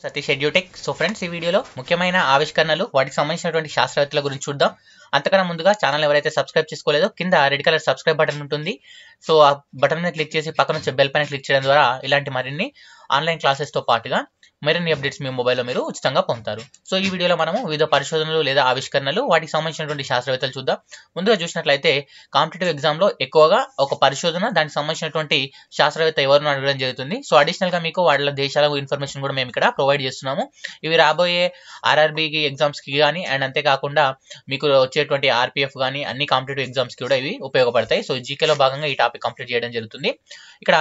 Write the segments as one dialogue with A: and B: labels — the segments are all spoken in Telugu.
A: సతీష్ ఎడ్యూటెక్ సో ఫ్రెండ్స్ ఈ వీడియోలో ముఖ్యమైన ఆవిష్కరణలు వాటికి సంబంధించినటువంటి శాస్త్రవేత్తల గురించి చూద్దాం. అంతకన్నా ముందుగా ఛానల్ ఎవరైతే సబ్స్క్రైబ్ చేసుకోలేదో కింద రెడ్ కలర్ సబ్స్క్రైబ్ బటన్ ఉంటుంది. సో ఆ బటన్ మీద క్లిక్ చేసి పక్కన వచ్చే బెల్ పైన క్లిక్ చేయడం ద్వారా ఇలాంటి మరిన్ని ఆన్లైన్ క్లాసెస్తో పాటుగా మరిన్ని అప్డేట్స్ మీ మొబైల్లో మీరు ఉచితంగా పొందుతారు. సో ఈ వీడియోలో మనము వివిధ పరిశోధనలు లేదా ఆవిష్కరణలు వాటికి సంబంధించినటువంటి శాస్త్రవేత్తలు చూద్దాం. ముందుగా చూసినట్లయితే కాంపిటేటివ్ ఎగ్జామ్లో ఎక్కువగా ఒక పరిశోధన దానికి సంబంధించినటువంటి శాస్త్రవేత్త ఎవరిని అడగడం జరుగుతుంది. సో అడిషనల్గా మీకు వాళ్ళ దేశాల ఇన్ఫర్మేషన్ కూడా మేము ఇక్కడ ప్రొవైడ్ చేస్తున్నాము. ఇవి రాబోయే ఆర్ఆర్బీకి ఎగ్జామ్స్కి కానీ అండ్ అంతేకాకుండా మీకు వచ్చేటువంటి ఆర్పిఎఫ్ కానీ అన్ని కాంపిటేటివ్ ఎగ్జామ్స్కి కూడా ఇవి ఉపయోగపడతాయి. సో జీకేలో భాగంగా ఈ టాపిక్ కంప్లీట్ చేయడం జరుగుతుంది. ఇక్కడ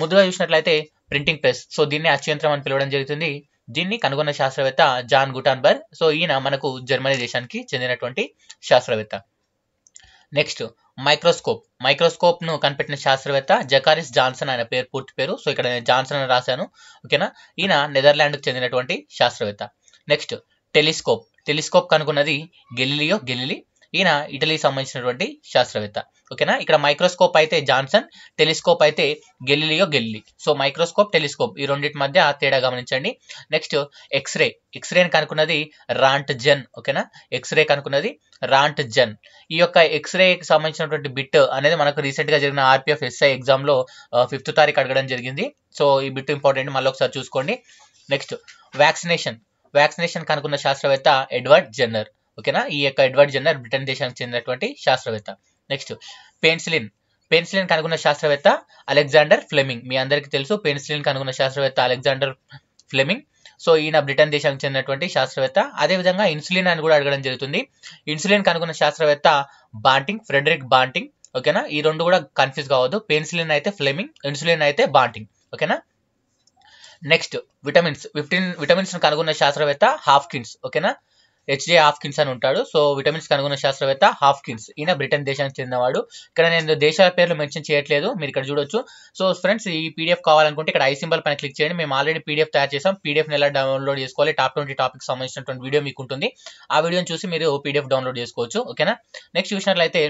A: ముందుగా చూసినట్లయితే ప్రింటింగ్ ప్రెస్ సో దీన్ని అచ్చుయంత్రం అని పిలవడం జరుగుతుంది. దీన్ని కనుగొన్న శాస్త్రవేత్త జాన్ గుటాన్బర్గ్. సో ఈయన మనకు జర్మనీ దేశానికి చెందినటువంటి శాస్త్రవేత్త. Next microscope. మైక్రోస్కోప్ను కనిపెట్టిన శాస్త్రవేత్త జకారిస్ జాన్సన్ ఆయన పేరు పూర్తి పేరు. సో ఇక్కడ నేను జాన్సన్ అని రాశాను. ఓకేనా? ఈయన నెదర్లాండ్కు చెందినటువంటి శాస్త్రవేత్త. Next telescope. టెలిస్కోప్ కనుగొన్నది గెలిలియో గెలిలి ఈయన ఇటలీకి సంబంధించినటువంటి శాస్త్రవేత్త. ఓకేనా? ఇక్కడ మైక్రోస్కోప్ అయితే జాన్సన్ టెలిస్కోప్ అయితే Galileo Galilei. So microscope telescope ఈ రెండింటి మధ్య తేడా గమనించండి. Next x-ray. ఎక్స్రేని కనుక్కున్నది రాంట్ జెన్ ఓకేనా? ఎక్స్రే కనుక్కున్నది రాంట్ జెన్ ఈ యొక్క ఎక్స్రేకి సంబంధించినటువంటి బిట్ అనేది మనకు రీసెంట్గా జరిగిన ఆర్పిఎఫ్ ఎస్ఐ ఎగ్జామ్లో ఫిఫ్త్ తారీఖు అడగడం జరిగింది. సో ఈ బిట్ ఇంపార్టెంట్ మళ్ళీ ఒకసారి చూసుకోండి. Next vaccination. వ్యాక్సినేషన్ కనుక్కున్న శాస్త్రవేత్త ఎడ్వర్డ్ జెన్నర్. ఓకేనా? ఈ యొక్క ఎడ్వర్డ్ జెన్నర్ బ్రిటన్ దేశానికి చెందినటువంటి శాస్త్రవేత్త. Next penicillin. పెన్సిలిన్ కనుగొన్న శాస్త్రవేత్త అలెగ్జాండర్ ఫ్లెమింగ్. మీ అందరికీ తెలుసు పెన్సిలిన్ కనుగొన్న శాస్త్రవేత్త అలెగ్జాండర్ ఫ్లెమింగ్. సో ఈయన బ్రిటన్ దేశానికి చెందినటువంటి శాస్త్రవేత్త. అదేవిధంగా ఇన్సులిన్ అని కూడా అడగడం జరుగుతుంది. ఇన్సులిన్ కనుగొన్న శాస్త్రవేత్త బాంటింగ్ ఫ్రెడరిక్ బాంటింగ్. ఓకేనా? ఈ రెండు కూడా కన్ఫ్యూజ్ కావద్దు. పెన్సిలిన్ అయితే ఫ్లెమింగ్ ఇన్సులిన్ అయితే బాంటింగ్. ఓకేనా? Next vitamins. ఫిఫ్టీన్ విటమిన్స్ కనుగొన్న శాస్త్రవేత్త హాఫ్కిన్స్. ఓకేనా? హెచ్జే హాఫ్కిన్స్ అని ఉంటాడు. సో విటమిన్స్ కనుగొన్న శాస్త్రవేత్త హాఫ్కిన్స్ ఈయన బ్రిటన్ దేశానికి చెందినవాడు. ఇక్కడ నేను దేశాల పేర్లు మెన్షన్ చేయట్లేదు. మీరు ఇక్కడ చూడొచ్చు. సో ఫ్రెండ్స్ ఈ పీడిఎఫ్ కావాలనుకుంటే ఇక్కడ ఐ సింబల్ పైన క్లిక్ చేయండి. మేము ఆల్రెడీ పీడిఎఫ్ తయారు చేసాం పీడిఎఫ్ ఎలా డౌన్లోడ్ చేసుకోవాలి? టాప్ ట్వంటీ టాపిక్ సంబంధించినటువంటి వీడియో మీకు ఉంటుంది. ఆ వీడియోని చూసి మీరు పీడిఎఫ్ డౌన్లోడ్ చేసుకోవచ్చు. ఓకేనా? నెక్స్ట్ చూసినట్లయితే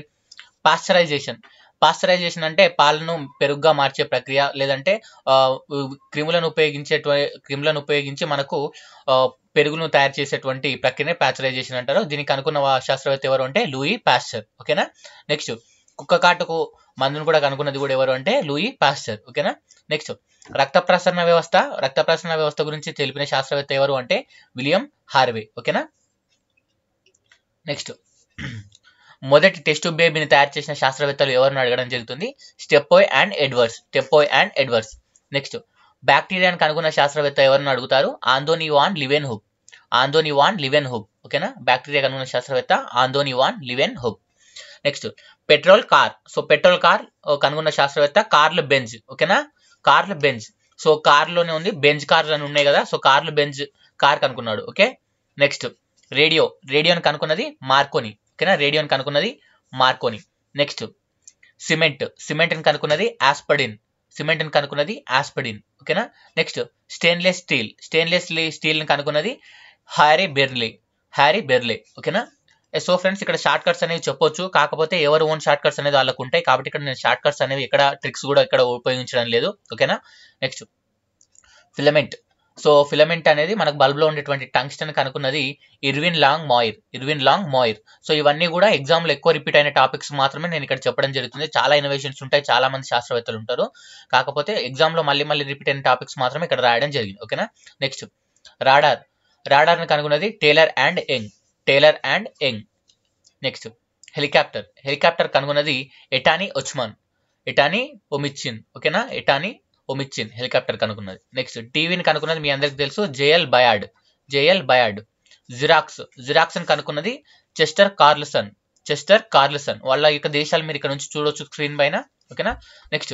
A: పాశ్చరైజేషన్ పాశ్చరైజేషన్ అంటే పాలను పెరుగుగా మార్చే ప్రక్రియ లేదంటే క్రిములను ఉపయోగించే క్రిములను ఉపయోగించి మనకు పెరుగును తయారు చేసేటువంటి ప్రక్రియనే ప్యాచరైజేషన్ అంటారు. దీనికి అనుకున్న శాస్త్రవేత్త ఎవరు అంటే లూయి పాస్చర్ ఓకేనా? నెక్స్ట్ కుక్క కాటుకు మందును కూడా కనుక్కున్నది కూడా ఎవరు అంటే లూయి పాస్చర్ ఓకేనా? నెక్స్ట్ రక్త ప్రసరణ వ్యవస్థ రక్త ప్రసరణ వ్యవస్థ గురించి తెలిపిన శాస్త్రవేత్త ఎవరు అంటే విలియం హార్వే ఓకేనా? నెక్స్ట్ మొదటి టెస్ట్ బేబీని తయారు చేసిన శాస్త్రవేత్తలు ఎవరిని అడగడం జరుగుతుంది? Steptoe and Edwards. Steptoe and Edwards next బ్యాక్టీరియాని కనుగొన్న శాస్త్రవేత్త ఎవరిని అడుగుతారు? ఆందోని వాన్ లివెన్ హుబ్ ఆందోని వాన్ లివెన్ హుబ్ ఓకేనా? బ్యాక్టీరియా కనుగొన్న శాస్త్రవేత్త Antonie van Leeuwenhoek next petrol car. So petrol car కనుగొన్న శాస్త్రవేత్త కార్ల్ బెంజ్. ఓకేనా? Karl Benz. సో కార్లోనే ఉంది. బెంజ్ కార్లు అని ఉన్నాయి కదా. సో కార్ల్ బెంజ్ కార్ కనుక్కున్నాడు. ఓకే? Next radio. రేడియోని కనుక్కున్నది మార్కోని. ఓకేనా? రేడియోని కనుక్కున్నది మార్కోని. Next cement. సిమెంట్ని కనుక్కున్నది ఆస్పడిన్. సిమెంట్ని కనుక్కున్నది ఆస్పడిన్. ఓకేనా? Next stainless steel. స్టెయిన్లెస్ స్టీల్ని కనుక్కున్నది హ్యారీ బెర్లీ హ్యారీ బెర్లీ ఓకేనా? సో ఫ్రెండ్స్ ఇక్కడ షార్ట్ కట్స్ అనేవి చెప్పొచ్చు. కాకపోతే ఎవరు ఓన్ షార్ట్ కట్స్ అనేది వాళ్ళకు ఉంటాయి. కాబట్టి ఇక్కడ నేను షార్ట్ కట్స్ అనేవి ఇక్కడ ట్రిక్స్ కూడా ఇక్కడ ఉపయోగించడం లేదు. ఓకేనా? Next filament. సో ఫిలమెంట్ అనేది మనకు బల్బ్లో ఉండేటువంటి tungsten కనుక్కున్నది Irving Langmuir Irving Langmuir. So ఇవన్నీ కూడా ఎగ్జామ్లో ఎక్కువ రిపీట్ అయిన టాపిక్స్ మాత్రమే నేను ఇక్కడ చెప్పడం జరుగుతుంది. చాలా ఇన్నోవేషన్స్ ఉంటాయి చాలా మంది శాస్త్రవేత్తలు ఉంటారు. కాకపోతే ఎగ్జామ్లో మళ్ళీ మళ్ళీ రిపీట్ అయిన టాపిక్స్ మాత్రమే ఇక్కడ రాయడం జరిగింది ఓకేనా? Next radar. రాడార్ని కనుగొన్నది Taylor and Young Taylor and Young. Next helicopter. Helicopter కనుగొన్నది ఎటానీ ఒచ్మాన్ ఎటానీ ఒమిచ్చిన్ ఓకేనా? ఎటానీ ఒమిచ్చిన్ హెలికాప్టర్ కనుక్కున్నది. నెక్స్ట్ టీవీని కనుక్కున్నది మీ అందరికి తెలుసు J L Baird. J L Baird. Xerox Xerox అని కనుక్కున్నది చెస్టర్ కార్లసన్ చెస్టర్ కార్లసన్ వాళ్ళ యొక్క దేశాలు మీరు ఇక్కడ నుంచి చూడొచ్చు స్క్రీన్ పైన. ఓకేనా నెక్స్ట్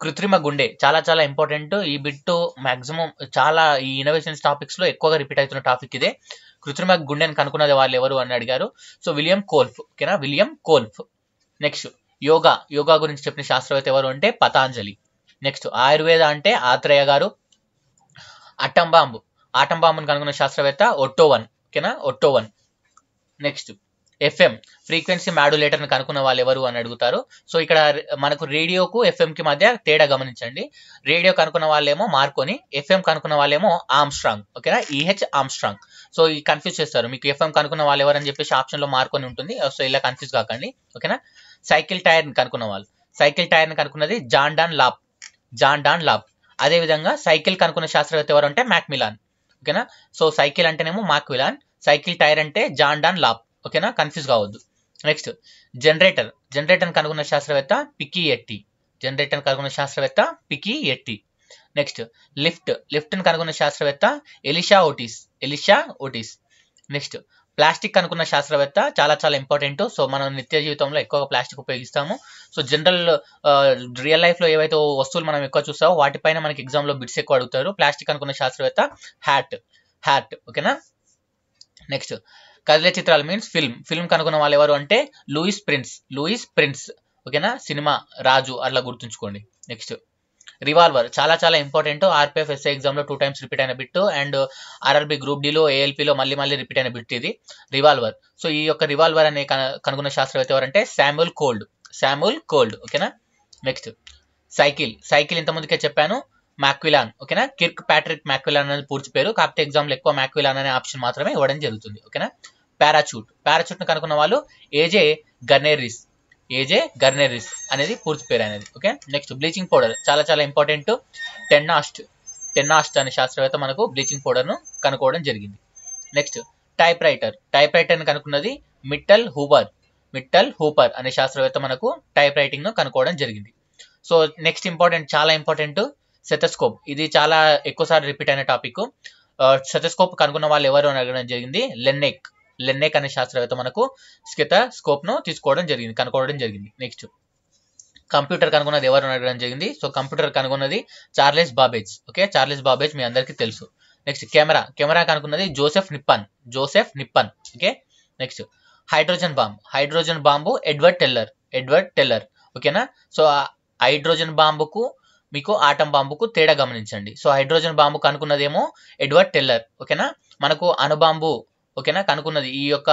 A: కృత్రిమ గుండె. చాలా చాలా ఇంపార్టెంట్ ఈ బిట్ మాక్సిమం చాలా ఈ ఇన్నోవేషన్స్ టాపిక్స్లో ఎక్కువగా రిపీట్ అవుతున్న టాపిక్ ఇదే. కృత్రిమ గుండెని కనుక్కున్నది వాళ్ళు ఎవరు అని అడిగారు. సో విలియం కోల్ఫ్ ఓకేనా William Kolff next yoga. Yoga గురించి చెప్పిన శాస్త్రవేత్త ఎవరు అంటే పతాంజలి. నెక్స్ట్ ఆయుర్వేద అంటే ఆత్రేయ గారు. అట్టంబాంబు ఆటంబాంబును కనుగొన్న శాస్త్రవేత్త ఒట్టోవన్. ఓకేనా? ఒట్టోవన్. Next FM. ఫ్రీక్వెన్సీ మాడ్యులేటర్ని కనుక్కున్న వాళ్ళు ఎవరు అని అడుగుతారు. సో ఇక్కడ మనకు రేడియోకు ఎఫ్ఎంకి మధ్య తేడా గమనించండి. రేడియో కనుక్కున్న వాళ్ళేమో మార్కొని ఎఫ్ఎం కనుక్కున్న వాళ్ళేమో ఆమ్స్ట్రాంగ్ ఓకేనా? ఈహెచ్ ఆమ్స్ట్రాంగ్ సో ఈ కన్ఫ్యూజ్ చేస్తారు. మీకు ఎఫ్ఎం కనుక్కున్న వాళ్ళు ఎవరని చెప్పేసి ఆప్షన్లో మార్కొని ఉంటుంది. సో ఇలా కన్ఫ్యూజ్ కాకండి. ఓకేనా? సైకిల్ టైర్ని కనుక్కున్న వాళ్ళు. సైకిల్ టైర్ని కనుక్కున్నది John don lap. John Dunlop. అదే విధంగా సైకిల్ కనుక్కున్న శాస్త్రవేత్త ఎవరు అంటే మ్యాక్మిలాన్ ఓకేనా? సో సైకిల్ అంటేనేమో మాక్విలాన్ సైకిల్ టైర్ అంటే జాన్ డాన్ లాబ్. ఓకేనా? కన్ఫ్యూజ్ కావద్దు. Next generator. జనరేటర్ కనుగొన్న శాస్త్రవేత్త పికి ఎట్టి. జనరేటర్ కనుగొన్న శాస్త్రవేత్త పికి ఎట్టి. Next lift. లిఫ్ట్ కనుగొన్న శాస్త్రవేత్త Elisha Otis. Elisha Otis. Next plastic కనుక్కున్న శాస్త్రవేత్త చాలా చాలా ఇంపార్టెంట్. సో మనం నిత్య జీవితంలో ఎక్కువగా ప్లాస్టిక్ ఉపయోగిస్తాము. సో జనరల్ రియల్ లైఫ్లో ఏవైతే వస్తువులు మనం ఎక్కువ చూస్తామో వాటిపైన మనకి ఎగ్జామ్లో బిట్స్ ఎక్కువ అడుగుతారు. ప్లాస్టిక్ అనుకున్న శాస్త్రవేత్త హ్యాట్ హ్యాట్ ఓకేనా? నెక్స్ట్ కదిలే చిత్రాలు మీన్స్ ఫిల్మ్. ఫిల్మ్ కనుక్కున్న వాళ్ళు ఎవరు అంటే లూయిస్ ప్రిన్స్. లూయిస్ ప్రిన్స్ ఓకేనా? సినిమా రాజు అట్లా గుర్తుంచుకోండి. Next revolver. చాలా చాలా ఇంపార్టెంట్ ఆర్పిఎఫ్ ఎస్ఏ ఎగ్జామ్లో టూ టైమ్స్ రిపీట్ అయిన బిట్ అండ్ ఆర్ఆర్బి గ్రూప్ డిలో ఏఎల్పిలో మళ్ళీ మళ్ళీ రిపీట్ అయిన బిట్ ఇది రివాల్వర్. సో ఈ యొక్క రివాల్వర్ అనే కన- కనుగొన్న శాస్త్రవేత్త ఎవరంటే శామ్యుల్ కోల్డ్ శామ్యుల్ కోల్డ్ ఓకేనా? నెక్స్ట్ సైకిల్ సైకిల్ ఇంతకుముందుకే చెప్పాను. మ్యాక్విలాన్ ఓకేనా? కిర్క్ ప్యాట్రిక్ మ్యాక్విలాన్ అనేది పూర్తి పేరు. కాకపోతే ఎగ్జామ్లో ఎక్కువ మ్యాక్విలాన్ అనే ఆప్షన్ మాత్రమే ఇవ్వడం జరుగుతుంది ఓకేనా? పారాచూట్ పారాచూట్ను కనుక్కున్న వాళ్ళు ఏజే గర్నేరిస్ ఏజే గర్నెరిస్ అనేది పూర్తి పేరు అనేది ఓకే నెక్స్ట్ బ్లీచింగ్ పౌడర్ చాలా చాలా ఇంపార్టెంట్ టెన్నాస్ట్ టెన్నాస్ట్ అనే శాస్త్రవేత్త మనకు బ్లీచింగ్ పౌడర్ను కనుక్కోవడం జరిగింది. నెక్స్ట్ టైప్ రైటర్ టైప్ రైటర్ని కనుక్కున్నది మిట్టల్ హూబర్ మిట్టల్ హూపర్ అనే శాస్త్రవేత్త మనకు టైప్ రైటింగ్ను కనుక్కోవడం జరిగింది. సో నెక్స్ట్ ఇంపార్టెంట్ చాలా ఇంపార్టెంట్ సెటస్కోప్ ఇది చాలా ఎక్కువసార్లు రిపీట్ అయిన టాపిక్ సెటస్కోప్ uh, కనుక్కున్న వాళ్ళు ఎవరు అని అడగడం జరిగింది? లెన్నెక్ లెన్నేక్ అనే శాస్త్రవేత్త మనకు స్కోప్ను తీసుకోవడం జరిగింది కనుక్కోవడం జరిగింది. నెక్స్ట్ కంప్యూటర్ కనుగొన్నది ఎవరు అడగడం జరిగింది? సో కంప్యూటర్ కనుగొన్నది Charles Babbage. Okay Charles Babbage మీ అందరికీ తెలుసు. Next camera. Camera కనుక్కున్నది Joseph Niepce. Joseph Niepce. Okay next hydrogen bomb. Hydrogen bomb Edward Teller. Edward Teller. ఓకేనా సో హైడ్రోజన్ బాంబుకు మీకు ఆటం బాంబుకు తేడా గమనించండి. సో హైడ్రోజన్ బాంబు కనుక్కున్నదేమో ఎడ్వర్డ్ టెల్లర్. ఓకేనా మనకు అణుబాంబు ఓకేనా? కనుక్కున్నది. ఈ యొక్క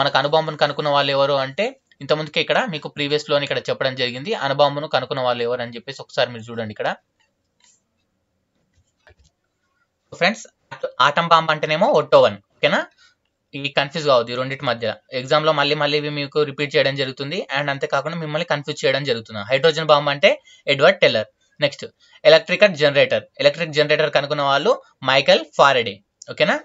A: మనకు అనుబాంబును కనుక్కున్న వాళ్ళు ఎవరు అంటే ఇంతకుముందుకే ఇక్కడ మీకు ప్రీవియస్లోని ఇక్కడ చెప్పడం జరిగింది. అనుబాంబును కనుక్కున్న వాళ్ళు ఎవరు అని చెప్పేసి ఒకసారి మీరు చూడండి ఇక్కడ. ఫ్రెండ్స్ ఆటం బాంబ్ అంటేనేమో ఒట్టోవన్ ఓకేనా? ఇవి కన్ఫ్యూజ్ కావద్దు ఈ రెండింటి మధ్య. ఎగ్జామ్లో మళ్ళీ మళ్ళీ ఇవి మీకు రిపీట్ చేయడం జరుగుతుంది. అండ్ అంతేకాకుండా మిమ్మల్ని కన్ఫ్యూజ్ చేయడం జరుగుతుంది. హైడ్రోజన్ బాంబ్ అంటే Edward Teller next electrical generator electric generator కనుక్కున్న వాళ్ళు మైకల్ ఫారెడే ఓకేనా?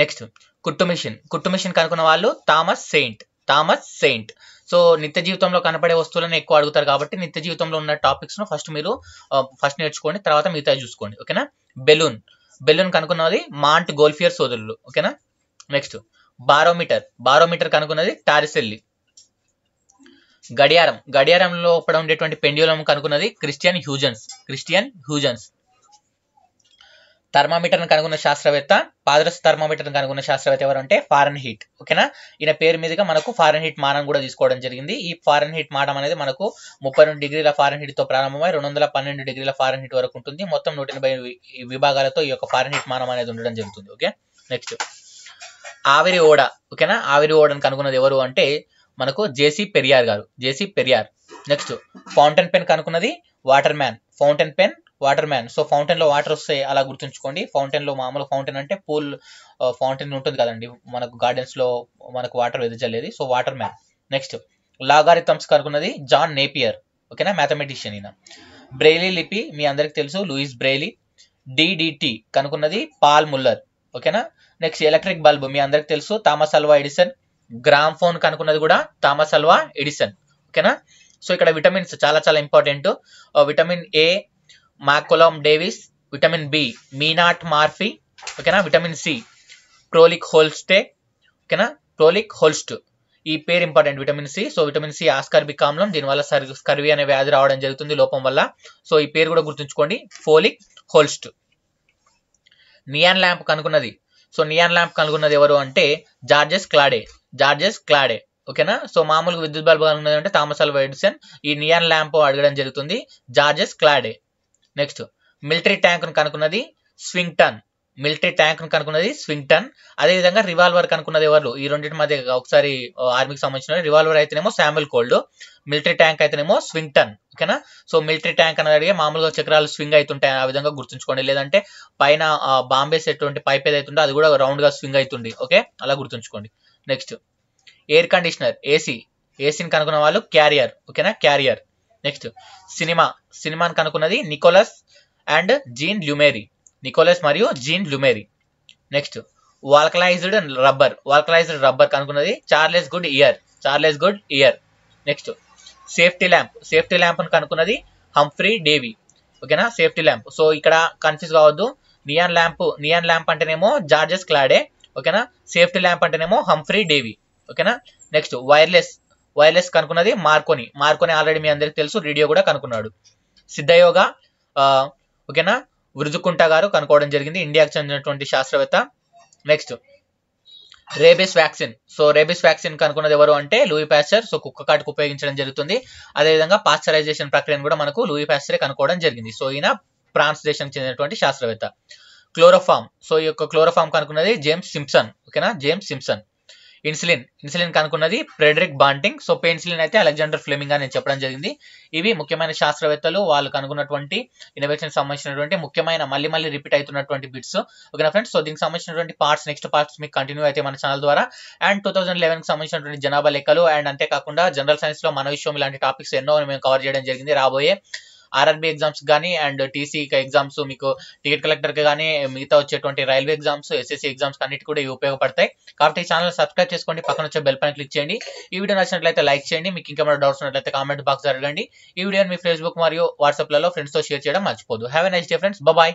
A: నెక్స్ట్ కుట్టు మిషన్ కుట్టు మిషన్ కనుక్కున్న వాళ్ళు Thomas Saint. Thomas Saint. So నిత్య జీవితంలో కనపడే వస్తువులను ఎక్కువ అడుగుతారు కాబట్టి నిత్య జీవితంలో ఉన్న టాపిక్స్ను ఫస్ట్ మీరు ఫస్ట్ నేర్చుకోండి తర్వాత మిగతా చూసుకోండి. ఓకేనా? బెలూన్. బెలూన్ కనుక్కున్నది మాంట్ గోల్ఫియర్ సోదరులు. ఓకేనా? నెక్స్ట్. బారోమీటర్. బారోమీటర్ కనుక్కున్నది టారిసెల్లి. గడియారం. గడియారంలో లోపల ఉండేటువంటి pendulum కనుక్కున్నది Christian Huygens. Christian Huygens. Thermometer కనుగొన్న శాస్త్రవేత్త పాదరస థర్మామీటర్ను కనుగొన్న శాస్త్రవేత్త ఎవరు అంటే ఫారెన్ హీట్ ఓకేనా? ఈయన పేరు మీదుగా మనకు ఫారెన్ హీట్ మానం కూడా తీసుకోవడం జరిగింది. ఈ ఫారెన్ హీట్ మానం అనేది మనకు ముప్పై రెండు డిగ్రీల ఫారెన్ హీట్తో ప్రారంభమై రెండు వందల పన్నెండు డిగ్రీల ఫారెన్ హీట్ వరకు ఉంటుంది. మొత్తం నూట ఎనభై విభాగాలతో ఈ యొక్క ఫారెన్ హీట్ మానం అనేది ఉండడం జరుగుతుంది ఓకే? నెక్స్ట్ ఆవిరి ఓడ ఓకేనా? ఆవిరి ఓడను కనుగొన్నది ఎవరు అంటే మనకు జేసీ పెరియార్ గారు. JC Periyar next fountain pen కనుక్కున్నది Waterman fountain pen Waterman. So ఫౌంటైన్లో water వస్తాయి అలా గుర్తుంచుకోండి. ఫౌంటైన్లో మామూలు ఫౌంటైన్ అంటే పూల్ ఫౌంటైన్ ఉంటుంది కదండి. మనకు గార్డెన్స్లో మనకు water వెదజల్లేది. So water man. Next logarithms కనుక్కున్నది John Napier. ఓకేనా? మ్యాథమెటిషియన్ ఈయన. బ్రెయిలీ లిపి మీ అందరికి తెలుసు. Louis Braille. D D T కనుక్కున్నది Paul Muller. ఓకేనా? నెక్స్ట్ ఎలక్ట్రిక్ బల్బ్ మీ అందరికి తెలుసు. Thomas Alva Edison. Gram phone కనుక్కున్నది కూడా థామస్ అల్వా ఎడిసన్. ఓకేనా? సో ఇక్కడ విటమిన్స్ చాలా చాలా important. Vitamin A McCollum Davis vitamin B Minot Murphy ఓకేనా? విటమిన్ సి క్రోలిక్ హోల్స్టే ఓకేనా? క్రోలిక్ హోల్స్ట్. ఈ పేరు important vitamin C. So vitamin C ascorbic ఆమ్లం దీనివల్ల స్కర్వి అనే వ్యాధి రావడం జరుగుతుంది లోపం వల్ల. సో ఈ పేరు కూడా గుర్తుంచుకోండి ఫోలిక్ హోల్స్ట్. నియాన్ ల్యాంప్ కనుక్కున్నది సో నియాన్ ల్యాంప్ కనుగొన్నది ఎవరు అంటే జార్జెస్ క్లాడే జార్జెస్ క్లాడే ఓకేనా? సో మామూలుగా విద్యుత్ బల్బు కనుక్కున్నది అంటే థామస్ అల్వా ఎడిసన్. ఈ నియాన్ ల్యాంప్ అడగడం జరుగుతుంది జార్జెస్ క్లాడే. నెక్స్ట్ మిలిటరీ ట్యాంక్ను కనుక్కున్నది స్వింగ్టన్ మిలిటరీ ట్యాంక్ కనుక్కున్నది స్వింగ్టన్ అదేవిధంగా రివాల్వర్ కనుక్కున్నది ఎవరు? ఈ రెండింటి మధ్య ఒకసారి ఆర్మీకి సంబంధించిన రివాల్వర్ అయితేనేమో శామ్యుల్ కోల్డ్ మిలిటరీ ట్యాంక్ అయితేనేమో స్వింగ్టన్ ఓకేనా? సో మిలిటరీ ట్యాంక్ అనేది అడిగే మామూలుగా చక్రాలు స్వింగ్ అవుతుంటాయి ఆ విధంగా గుర్తుంచుకోండి. లేదంటే పైన బాంబే ఎటువంటి పైప్ ఏదైతుందో అది కూడా రౌండ్గా స్వింగ్ అవుతుంది ఓకే? అలా గుర్తుంచుకోండి. Next air conditioner AC. ఏసీని కనుక్కున్న వాళ్ళు క్యారియర్. ఓకేనా? క్యారియర్. నెక్స్ట్ సినిమా సినిమాని కనుక్కున్నది Nicolas and Jean Lumiere Nicolas మరియు Jean Lumiere next vulcanised rubber vulcanised rubber కనుక్కున్నది Charles Goodyear Charles Goodyear next safety lamp safety lamp కనుక్కున్నది Humphry Davy ఓకేనా సేఫ్టీ ల్యాంప్ సో ఇక్కడ కన్ఫ్యూజ్ కావద్దు. నియాన్ ల్యాంప్ నియాన్ ల్యాంప్ అంటేనేమో జార్జెస్ క్లాడే ఓకేనా సేఫ్టీ ల్యాంప్ అంటేనేమో హంఫ్రీ డేవీ ఓకేనా నెక్స్ట్ వైర్లెస్ వైర్లెస్ కనుక్కున్నది మార్కోని. మార్కోని ఆల్రెడీ మీ అందరికి తెలుసు రేడియో కూడా కనుక్కున్నాడు. సిద్ధయోగ ఓకేనా? వృజుకుంట గారు కనుక్కోవడం జరిగింది ఇండియాకు చెందినటువంటి శాస్త్రవేత్త. Next rabies vaccine. So rabies vaccine కనుక్కున్నది ఎవరు అంటే లూయి ప్యాస్చర్ సో కుక్క కాటుకు ఉపయోగించడం జరుగుతుంది. అదేవిధంగా పాశ్చరైజేషన్ ప్రక్రియను కూడా మనకు లూయి ప్యాస్చరే కనుక్కోవడం జరిగింది. సో ఈయన ఫ్రాన్స్ దేశానికి చెందినటువంటి శాస్త్రవేత్త. క్లోరోఫామ్. సో ఈ యొక్క క్లోరోఫామ్ కనుక్కున్నది జేమ్స్ సింప్సన్. ఓకేనా? James Simpson. ఇన్సులిన్. ఇన్సులిన్ కనుక్కున్నది ఫ్రెడరిక్ బాంటింగ్. సో పెన్సిలిన్ అయితే అలెగ్జాండర్ ఫ్లెమింగ్ అని నేను చెప్పడం జరిగింది. ఇవి ముఖ్యమైన శాస్త్రవేత్తలు వాళ్ళు కనుగొన్నటువంటి ఇన్నోవేషన్ సంబంధించినటువంటి ముఖ్యమైన మళ్ళీ మళ్ళీ రిపీట్ అవుతున్నటువంటి బిట్స్. ఓకేనా ఫ్రెండ్స్? సో దీనికి సంబంధించినటువంటి పార్ట్స్ నెక్స్ట్ పార్ట్స్ మీకు కంటిన్యూ అయితే మన ఛానల్ ద్వారా. అండ్ టూ థౌసండ్ లెవెన్కి సంబంధించినటువంటి జనాభా లెక్కలు అండ్ అంతేకాకుండా జనరల్ సైన్స్లో మన విషయం ఇలాంటి టాపిక్స్ ఎన్నో మేము కవర్ చేయడం జరిగింది రాబోయే ఆర్ఆర్బీ ఎగ్జామ్స్ కానీ అండ్ టీసీ ఎగ్జామ్స్ మీకు టికెట్ కలెక్టర్ కానీ మిగతా వచ్చేటువంటి రైల్వే ఎగ్జామ్స్ ఎస్ఎస్సీ ఎగ్జామ్స్ అన్నిటి కూడా ఇవి ఉపయోగపడతాయి. కాబట్టి ఈ ఛానల్ సబ్స్క్రైబ్ చేసుకోండి పక్కన వచ్చే బెల్ పైన క్లిక్ చేయండి. ఈ వీడియో నచ్చినట్లయితే లైక్ చేయండి మీకు ఇంకేమైనా డౌట్స్ ఉన్నట్లయితే కామెంట్ బాక్స్ అడగండి. ఈ వీడియోని మీ ఫేస్బుక్ మరియు వాట్సాప్లలో ఫ్రెండ్స్తో షేర్ చేయడం మర్చిపోదు have a nice day friends bye